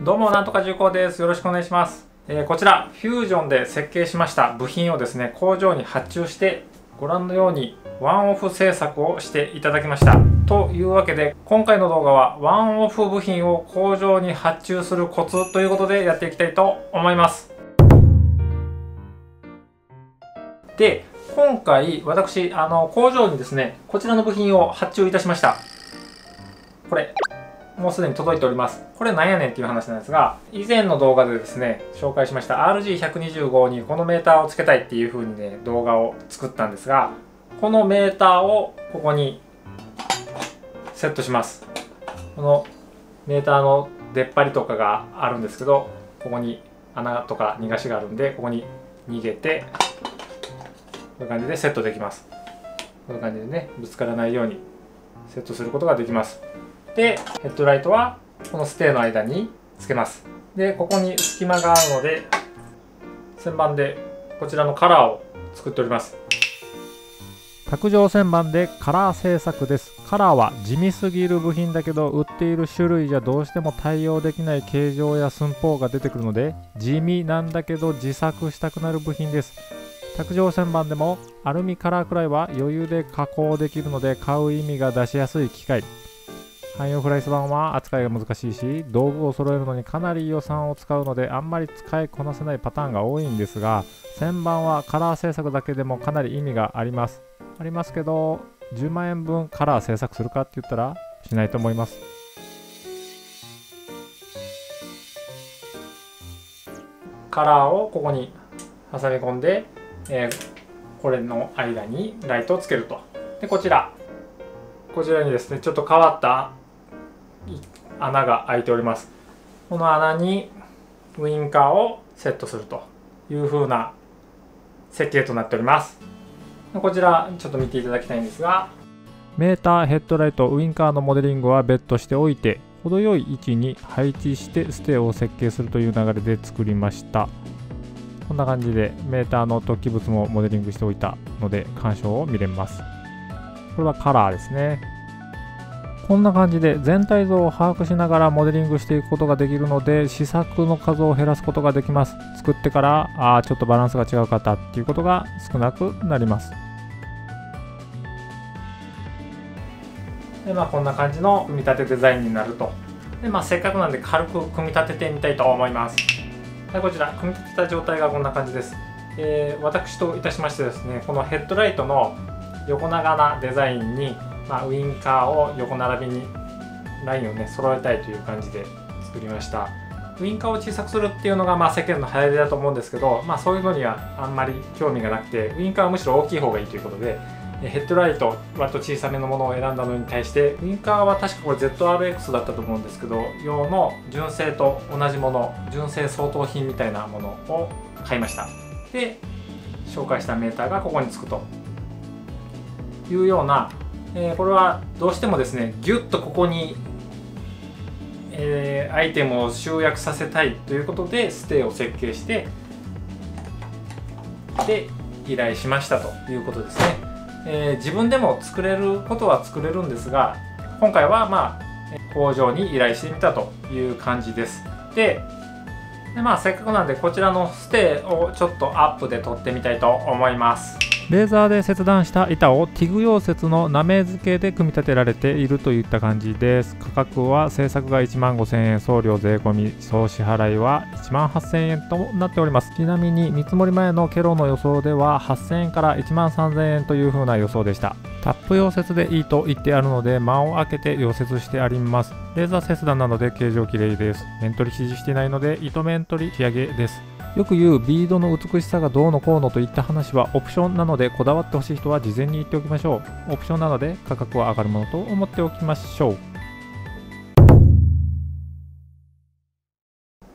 どうもなんとか重工です。よろしくお願いします、えーこちらフュージョンで設計しました部品をですね工場に発注してご覧のようにワンオフ製作をしていただきました。というわけで今回の動画はワンオフ部品を工場に発注するコツということでやっていきたいと思います。で今回私あの工場にですねこちらの部品を発注いたしました。これ。もうすでに届いております。これなんやねんっていう話なんですが以前の動画でですね紹介しました RG125 にこのメーターをつけたいっていう風にね動画を作ったんですがこのメーターをここにセットします。このメーターの出っ張りとかがあるんですけどここに穴とか逃がしがあるんでここに逃げてこういう感じでセットできます。こういう感じでねぶつからないようにセットすることができます。でヘッドライトはこのステーの間につけます。でここに隙間があるので旋盤でこちらのカラーを作っております。卓上旋盤でカラー製作です。カラーは地味すぎる部品だけど売っている種類じゃどうしても対応できない形状や寸法が出てくるので地味なんだけど自作したくなる部品です。卓上旋盤でもアルミカラーくらいは余裕で加工できるので買う意味が出しやすい機械。汎用フライス板は扱いが難しいし道具を揃えるのにかなり予算を使うのであんまり使いこなせないパターンが多いんですが旋盤はカラー製作だけでもかなり意味があります。ありますけど10万円分カラー製作するかって言ったらしないと思います。カラーをここに挟み込んで、えーこれの間にライトをつけると。でこちら。こちらにですねちょっと変わった穴が開いております。この穴にウインカーをセットするという風な設計となっております。こちらちょっと見ていただきたいんですが。メーターヘッドライトウインカーのモデリングは別途しておいて程よい位置に配置してステを設計するという流れで作りました。こんな感じでメーターの突起物もモデリングしておいたので干渉を見れます。これはカラーですね。こんな感じで全体像を把握しながらモデリングしていくことができるので試作の数を減らすことができます。作ってからああちょっとバランスが違うかったっていうことが少なくなります。でまあこんな感じの組み立てデザインになると。でまあせっかくなんで軽く組み立ててみたいと思います。はいこちら組み立てた状態がこんな感じです、えー私といたしましてですねこのヘッドライトの横長なデザインに、まあ、ウインカーを横並びにラインをね揃えたいという感じで作りました。ウインカーを小さくするっていうのがまあ世間の流行りだと思うんですけど、まあ、そういうのにはあんまり興味がなくてウインカーはむしろ大きい方がいいということでヘッドライト割と小さめのものを選んだのに対してウインカーは確かこれ ZRX だったと思うんですけど用の純正と同じもの純正相当品みたいなものを買いました。で紹介したメーターがここにつくというような、えーこれはどうしてもですねギュッとここに、えーアイテムを集約させたいということでステイを設計してで依頼しましたということですね。えー自分でも作れることは作れるんですが今回はまあ工場に依頼してみたという感じです。ででまあせっかくなんでこちらのステーをちょっとアップで撮ってみたいと思います。レーザーで切断した板をティグ溶接のなめ付けで組み立てられているといった感じです。価格は製作が1万5000円送料税込み。総支払いは1万8000円となっております。ちなみに見積もり前のケロの予想では8000円から1万3000円という風な予想でした。タップ溶接でいいと言ってあるので間を空けて溶接してあります。レーザー切断なので形状綺麗です。面取り指示してないので糸面取り仕上げです。よく言うビードの美しさがどうのこうのといった話はオプションなのでこだわってほしい人は事前に言っておきましょう。オプションなので価格は上がるものと思っておきましょう。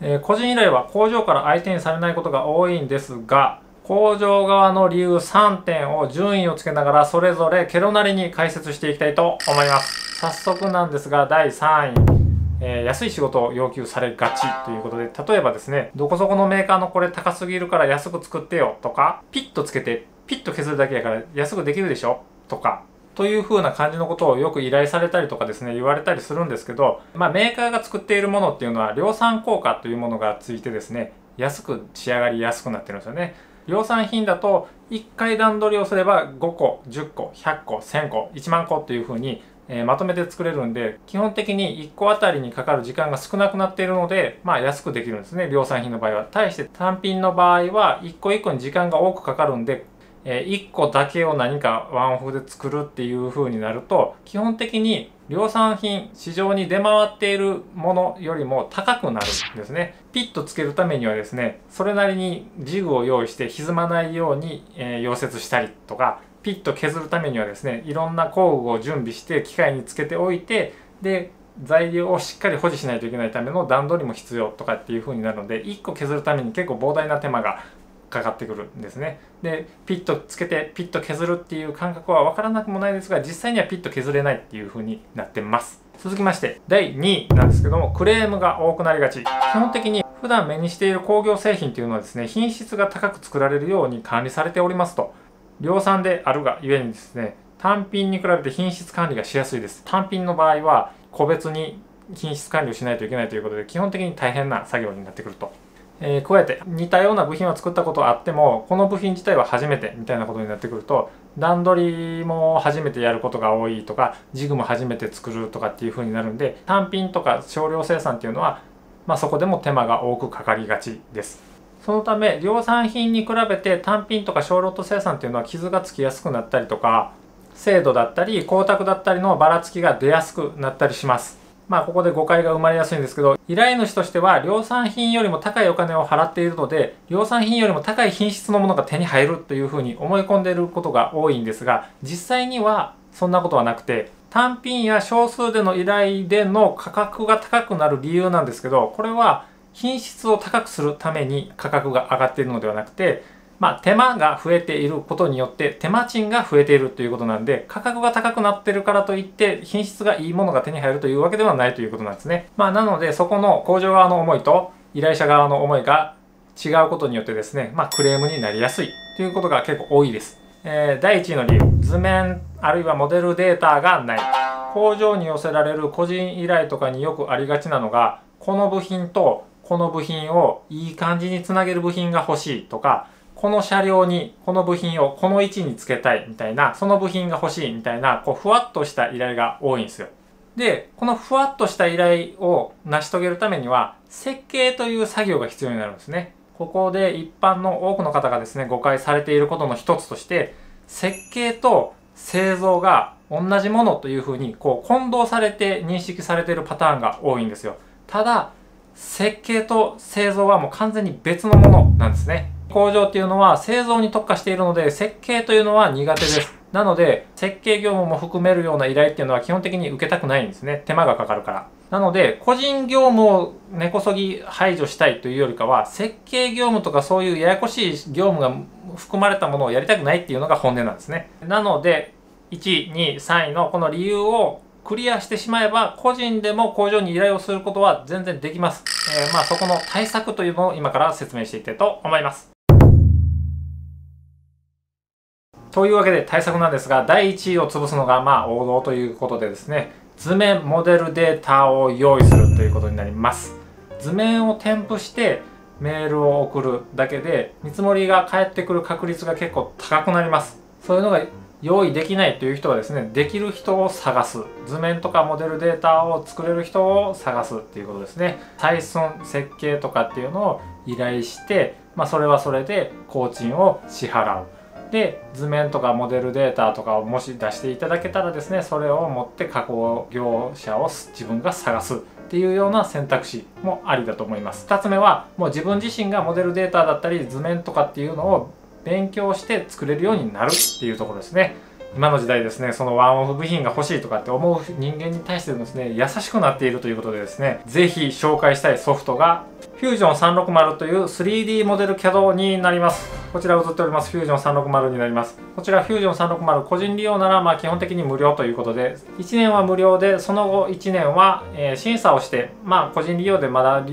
えー個人依頼は工場から相手にされないことが多いんですが工場側の理由3点を順位をつけながらそれぞれケロなりに解説していきたいと思います。早速なんですが第3位。えー安い仕事を要求されがちということで例えばですねどこそこのメーカーのこれ高すぎるから安く作ってよとかピッとつけてピッと削るだけやから安くできるでしょとかという風な感じのことをよく依頼されたりとかですね言われたりするんですけど、まあ、メーカーが作っているものっていうのは量産効果というものがついてですね安く仕上がりやすくなってるんですよね。量産品だと1回段取りをすれば5個10個100個1000個1万個っていう風にえ、まとめて作れるんで基本的に1個あたりにかかる時間が少なくなっているのでまあ安くできるんですね。量産品の場合は。対して単品の場合は1個1個に時間が多くかかるんでえ1個だけを何かワンオフで作るっていう風になると基本的に量産品市場に出回っているものよりも高くなるんですね。ピッとつけるためにはですねそれなりにジグを用意して歪まないように、え溶接したりとかピッと削るためにはですねいろんな工具を準備して機械につけておいてで材料をしっかり保持しないといけないための段取りも必要とかっていう風になるので1個削るために結構膨大な手間がかかってくるんですね。でピッとつけてピッと削るっていう感覚は分からなくもないですが実際にはピッと削れないっていう風になってます。続きまして第2位なんですけどもクレームが多くなりがち基本的に普段目にしている工業製品っていうのはですね品質が高く作られるように管理されておりますと量産であるがゆえにですね単品に比べて品質管理がしやすいです単品の場合は個別に品質管理をしないといけないということで基本的に大変な作業になってくるとえー、加えて似たような部品を作ったことがあってもこの部品自体は初めてみたいなことになってくると段取りも初めてやることが多いとかジグも初めて作るとかっていう風になるんで単品とか少量生産っていうのは、まあ、そこでも手間が多くかかりがちです。そのため量産品に比べて単品とか小ロット生産っていうのは傷がつきやすくなったりとか精度だったり光沢だったりのばらつきが出やすくなったりします。まあここで誤解が生まれやすいんですけど、依頼主としては量産品よりも高いお金を払っているので、量産品よりも高い品質のものが手に入るというふうに思い込んでいることが多いんですが、実際にはそんなことはなくて、単品や少数での依頼での価格が高くなる理由なんですけど、これは品質を高くするために価格が上がっているのではなくて、まあ、手間が増えていることによって手間賃が増えているということなんで価格が高くなってるからといって品質がいいものが手に入るというわけではないということなんですね。まあ、なのでそこの工場側の思いと依頼者側の思いが違うことによってですね、まあ、クレームになりやすいということが結構多いです。えー、第1位の理由図面あるいはモデルデータがない工場に寄せられる個人依頼とかによくありがちなのがこの部品とこの部品をいい感じにつなげる部品が欲しいとかこの車両にこの部品をこの位置につけたいみたいな、その部品が欲しいみたいな、こう、ふわっとした依頼が多いんですよ。で、このふわっとした依頼を成し遂げるためには、設計という作業が必要になるんですね。ここで一般の多くの方がですね、誤解されていることの一つとして、設計と製造が同じものというふうに、こう、混同されて認識されているパターンが多いんですよ。ただ、設計と製造はもう完全に別のものなんですね。工場っていうのは製造に特化しているので設計というのは苦手です。なので設計業務も含めるような依頼っていうのは基本的に受けたくないんですね。手間がかかるから。なので個人業務を根こそぎ排除したいというよりかは設計業務とかそういうややこしい業務が含まれたものをやりたくないっていうのが本音なんですね。なので1、2、3位のこの理由をクリアしてしまえば個人でも工場に依頼をすることは全然できます。えー、まあそこの対策というのを今から説明していきたいと思います。というわけで対策なんですが、第1位を潰すのがまあ王道ということでですね、図面モデルデータを用意するということになります。図面を添付してメールを送るだけで見積もりが返ってくる確率が結構高くなります。そういうのが用意できないという人はですね、できる人を探す。図面とかモデルデータを作れる人を探すっていうことですね。採寸、設計とかっていうのを依頼して、まあそれはそれで工賃を支払う。で図面とかモデルデータとかをもし出していただけたらですねそれを持って加工業者を自分が探すっていうような選択肢もありだと思います2つ目はもう自分自身がモデルデータだったり図面とかっていうのを勉強して作れるようになるっていうところですね。今の時代ですねそのワンオフ部品が欲しいとかって思う人間に対してですね優しくなっているということでですね是非紹介したいソフトが Fusion360 という 3D モデル CAD になります。こちら映っております Fusion360 になります。こちら Fusion360 個人利用ならまあ基本的に無料ということで1年は無料でその後1年は、え、審査をしてまあ個人利用でまだ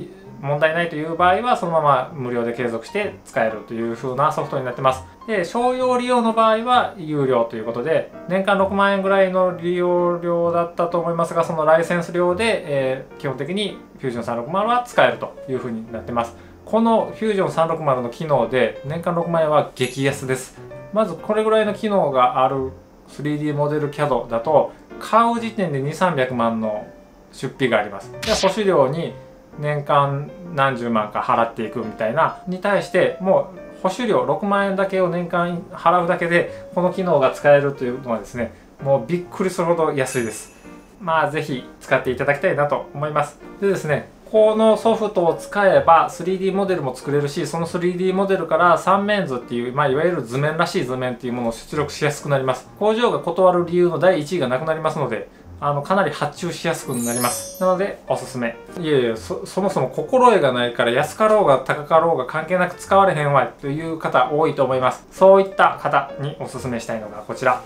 問題ないという場合はそのまま無料で継続して使えるという風なソフトになってます。で商用利用の場合は有料ということで年間6万円ぐらいの利用料だったと思いますがそのライセンス料で、えー、基本的に Fusion360 は使えるという風になってます。この Fusion360 の機能で年間6万円は激安です。まずこれぐらいの機能がある 3D モデル CAD だと買う時点で2300万の出費があります。で保守料に年間何十万か払っていくみたいなに対してもう保守料6万円だけを年間払うだけでこの機能が使えるというのはですねもうびっくりするほど安いです。まあ是非使っていただきたいなと思います。でですねこのソフトを使えば 3D モデルも作れるしその 3D モデルから三面図っていう、まあ、いわゆる図面らしい図面っていうものを出力しやすくなります。工場が断る理由の第1位がなくなりますのであのかなり発注しやすくなります。なのでおすすめ。いやいやそもそも心得がないから安かろうが高かろうが関係なく使われへんわいという方多いと思います。そういった方におすすめしたいのがこちら。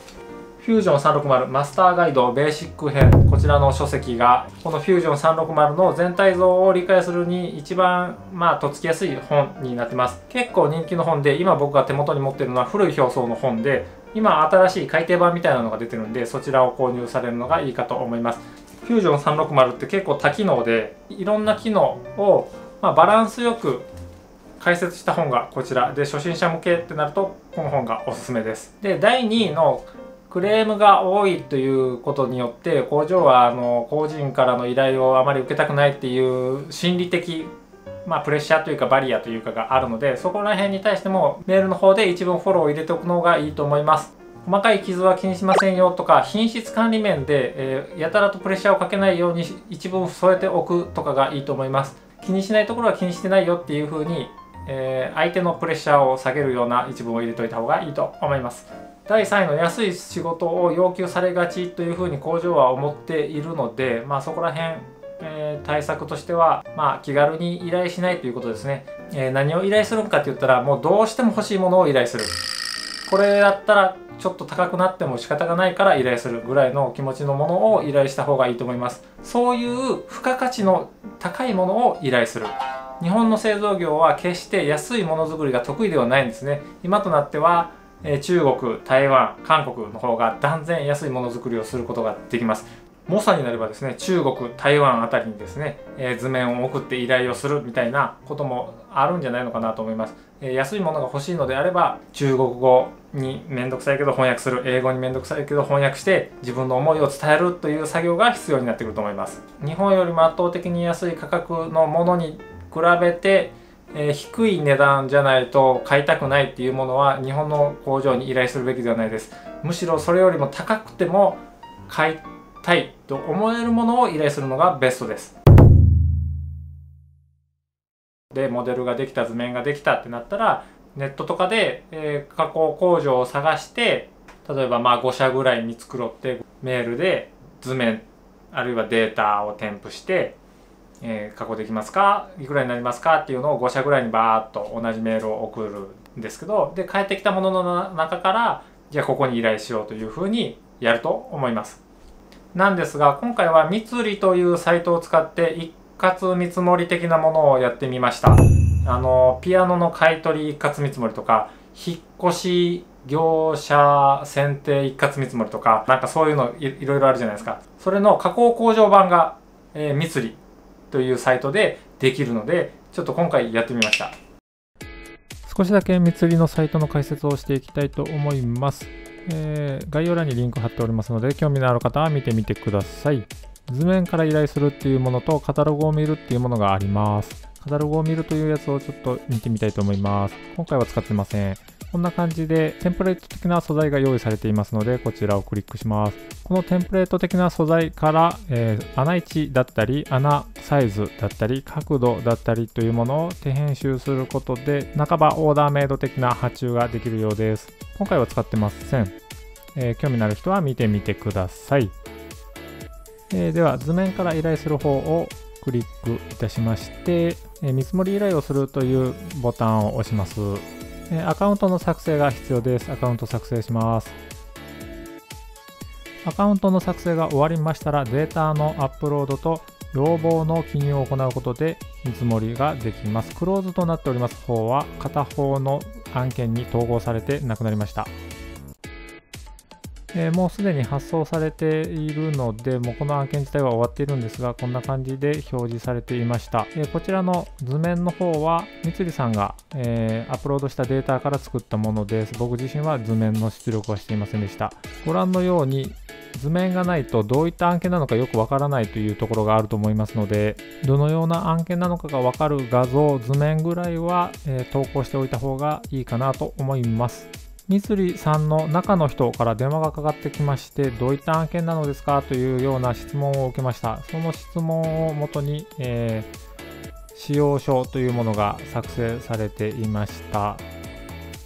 フュージョン360マスターガイドベーシック編。こちらの書籍がこのフュージョン360の全体像を理解するに一番まあとっつきやすい本になってます。結構人気の本で今僕が手元に持ってるのは古い表層の本で今新しい改訂版みたいなのが出てるんでそちらを購入されるのがいいかと思います。フュージョン360って結構多機能でいろんな機能をまあバランスよく解説した本がこちらで初心者向けってなるとこの本がおすすめです。で第2位のクレームが多いということによって工場はあの工人からの依頼をあまり受けたくないっていう心理的まあ、プレッシャーというかバリアというかがあるのでそこら辺に対してもメールの方で一文フォローを入れておくのがいいと思います。細かい傷は気にしませんよとか品質管理面で、えー、やたらとプレッシャーをかけないように一文添えておくとかがいいと思います。気にしないところは気にしてないよっていう風に、えー、相手のプレッシャーを下げるような一文を入れといた方がいいと思います。第3位の安い仕事を要求されがちというふうに工場は思っているので、まあ、そこら辺、えー、対策としては、まあ、気軽に依頼しないということですね、えー、何を依頼するかって言ったらもうどうしても欲しいものを依頼する。これだったらちょっと高くなっても仕方がないから依頼するぐらいの気持ちのものを依頼した方がいいと思います。そういう付加価値の高いものを依頼する。日本の製造業は決して安いものづくりが得意ではないんですね。今となっては中国、台湾、韓国の方が断然安いものづくりをすることができます。猛者になればですね、中国、台湾あたりにですね、えー、図面を送って依頼をするみたいなこともあるんじゃないのかなと思います。えー、安いものが欲しいのであれば、中国語にめんどくさいけど翻訳する、英語にめんどくさいけど翻訳して自分の思いを伝えるという作業が必要になってくると思います。日本よりも圧倒的に安い価格のものに比べて、えー、低い値段じゃないと買いたくないっていうものは日本の工場に依頼するべきではないですむしろそれよりも高くても買いたいと思えるものを依頼するのがベストです。でモデルができた図面ができたってなったらネットとかで、えー、加工工場を探して例えばまあ5社ぐらいに作ろってメールで図面あるいはデータを添付してえー、加工できますか？いくらになりますか？っていうのを5社ぐらいにバーッと同じメールを送るんですけどで返ってきたものの中からじゃあここに依頼しようというふうにやると思います。なんですが今回は三つりというサイトを使って一括見積もり的なものをやってみました。あのピアノの買い取り一括見積もりとか引っ越し業者選定一括見積もりとかなんかそういうのいろいろあるじゃないですか。それの加工工場版が、えー、三つりというサイトでできるのでちょっと今回やってみました。少しだけ三つりのサイトの解説をしていきたいと思います、えー、概要欄にリンク貼っておりますので興味のある方は見てみてください。図面から依頼するっていうものとカタログを見るっていうものがあります。カタログを見るというやつをちょっと見てみたいと思います。今回は使ってません。こんな感じでテンプレート的な素材が用意されていますのでこちらをクリックします。このテンプレート的な素材から、えー、穴位置だったり穴サイズだったり角度だったりというものを手編集することで半ばオーダーメイド的な発注ができるようです。今回は使ってません、えー、興味のある人は見てみてください、えー、では図面から依頼する方をクリックいたしまして、え見積もり依頼をするというボタンを押します。えアカウントの作成が必要です。アカウント作成します。アカウントの作成が終わりましたらデータのアップロードと要望の記入を行うことで見積もりができますクローズとなっております方は片方の案件に統合されてなくなりましたえー、もうすでに発送されているので、もうこの案件自体は終わっているんですが、こんな感じで表示されていました。えー、こちらの図面の方は、三井さんが、えー、アップロードしたデータから作ったものです。僕自身は図面の出力はしていませんでした。ご覧のように、図面がないとどういった案件なのかよくわからないというところがあると思いますので、どのような案件なのかがわかる画像、図面ぐらいは、え投稿しておいた方がいいかなと思います。三釣さんの中の人から電話がかかってきまして、どういった案件なのですかというような質問を受けました。その質問をもとに、えー、使用書というものが作成されていました。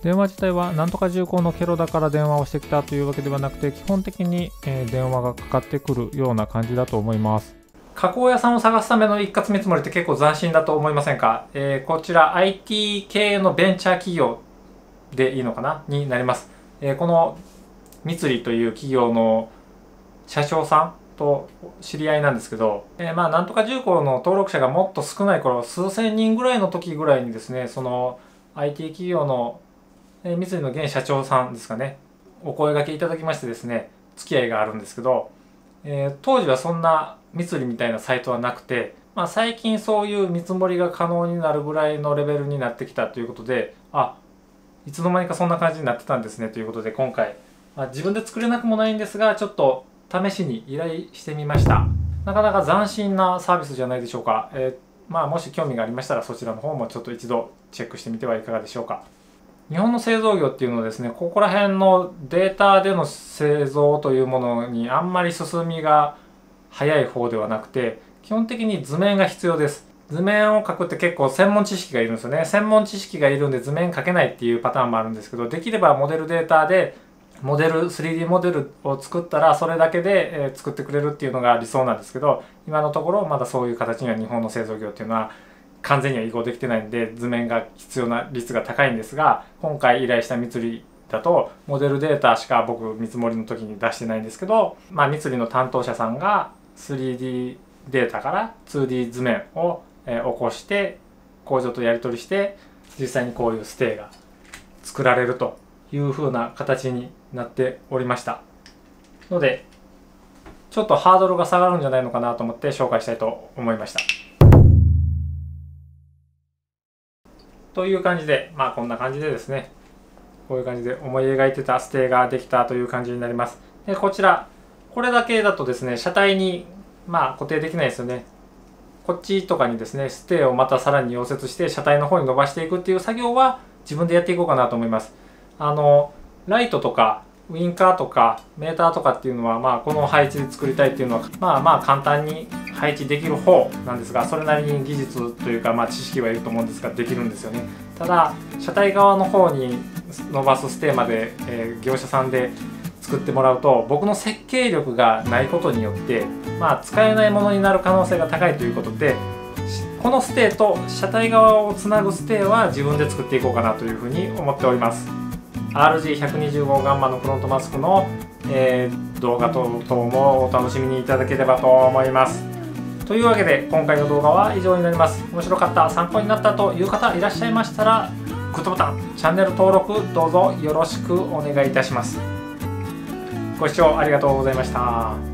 電話自体はなんとか重工のケロだから電話をしてきたというわけではなくて、基本的に、え、電話がかかってくるような感じだと思います。加工屋さんを探すための一括見積もりって結構斬新だと思いませんか、えー、こちら IT 系のベンチャー企業でいいのかな？になります。えー、この三井という企業の社長さんと知り合いなんですけど、えー、まあなんとか重工の登録者がもっと少ない頃数千人ぐらいの時ぐらいにですねその IT 企業の、えー、三井の現社長さんですかねお声がけいただきましてですね付き合いがあるんですけど、えー、当時はそんな三井みたいなサイトはなくて、まあ、最近そういう見積もりが可能になるぐらいのレベルになってきたということであいつの間にかそんな感じになってたんですねということで今回、まあ、自分で作れなくもないんですがちょっと試しに依頼してみました。なかなか斬新なサービスじゃないでしょうか、えー、まあ、もし興味がありましたらそちらの方もちょっと一度チェックしてみてはいかがでしょうか。日本の製造業っていうのはですねここら辺のデータでの製造というものにあんまり進みが早い方ではなくて基本的に図面が必要です。図面を描くって結構専門知識がいるんですよね。専門知識がいるんで図面描けないっていうパターンもあるんですけど、できればモデルデータでモデル、3D モデルを作ったらそれだけで、作ってくれるっていうのが理想なんですけど、今のところまだそういう形には日本の製造業っていうのは完全には移行できてないんで図面が必要な率が高いんですが、今回依頼した三井だとモデルデータしか僕見積もりの時に出してないんですけど、まあ、三井の担当者さんが 3D データから 2D 図面をえー、起こして工場とやり取りして実際にこういうステイが作られるというふうな形になっておりました。のでちょっとハードルが下がるんじゃないのかなと思って紹介したいと思いました。という感じでまあこんな感じでですねこういう感じで思い描いてたステイができたという感じになります。でこちらこれだけだとですね車体にまあ固定できないですよね。こっちとかにですねステーをまたさらに溶接して車体の方に伸ばしていくっていう作業は自分でやっていこうかなと思います。あのライトとかウインカーとかメーターとかっていうのはまあこの配置で作りたいっていうのはまあまあ簡単に配置できる方なんですがそれなりに技術というかまあ知識はいると思うんですができるんですよね。ただ車体側の方に伸ばすステーまで、えー、業者さんで作ってもらうと僕の設計力がないことによって、まあ、使えないものになる可能性が高いということでこのステーと車体側をつなぐステーは自分で作っていこうかなというふうに思っております。RG125 ガンマのフロントマスクの、えー、動画等もお楽しみにいただければと思います。というわけで今回の動画は以上になります。面白かった参考になったという方いらっしゃいましたらグッドボタンチャンネル登録どうぞよろしくお願いいたします。ご視聴ありがとうございました。